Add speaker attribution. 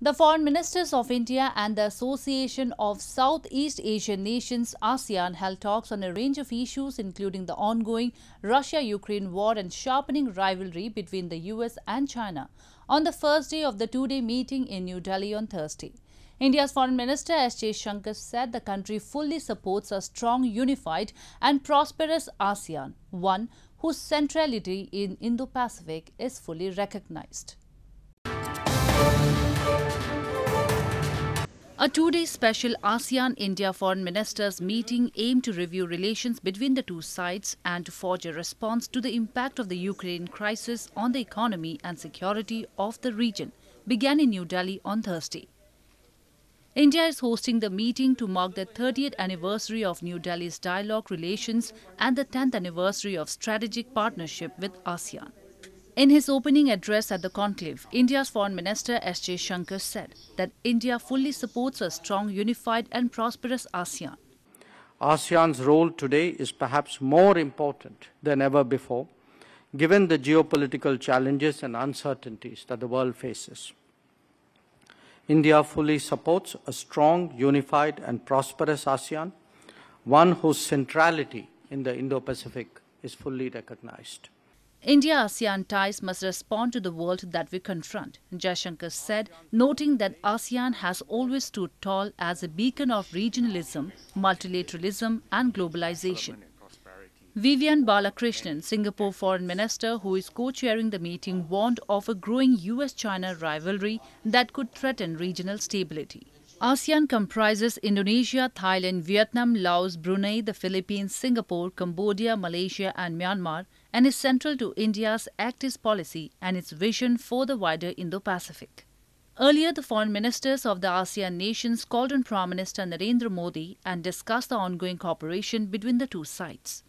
Speaker 1: The foreign ministers of India and the Association of Southeast Asian Nations ASEAN held talks on a range of issues including the ongoing Russia-Ukraine war and sharpening rivalry between the US and China on the first day of the two-day meeting in New Delhi on Thursday. India's Foreign Minister S. Jaishankar said the country fully supports a strong, unified and prosperous ASEAN, one whose centrality in Indo-Pacific is fully recognized. A two-day special ASEAN-India foreign ministers meeting aimed to review relations between the two sides and to forge a response to the impact of the Ukraine crisis on the economy and security of the region began in New Delhi on Thursday. India is hosting the meeting to mark the 30th anniversary of New Delhi's dialogue relations and the 10th anniversary of strategic partnership with ASEAN. In his opening address at the conclave, India's Foreign Minister S. J. Jaishankar said that India fully supports a strong, unified and prosperous ASEAN.
Speaker 2: ASEAN's role today is perhaps more important than ever before, given the geopolitical challenges and uncertainties that the world faces. India fully supports a strong, unified and prosperous ASEAN, one whose centrality in the Indo-Pacific is fully recognized.
Speaker 1: India-ASEAN ties must respond to the world that we confront, Jaishankar said, noting that ASEAN has always stood tall as a beacon of regionalism, multilateralism and globalization. Vivian Balakrishnan, Singapore Foreign Minister, who is co-chairing the meeting, warned of a growing US-China rivalry that could threaten regional stability. ASEAN comprises Indonesia, Thailand, Vietnam, Laos, Brunei, the Philippines, Singapore, Cambodia, Malaysia and Myanmar and is central to India's active policy and its vision for the wider Indo-Pacific. Earlier, the foreign ministers of the ASEAN nations called on Prime Minister Narendra Modi and discussed the ongoing cooperation between the two sides.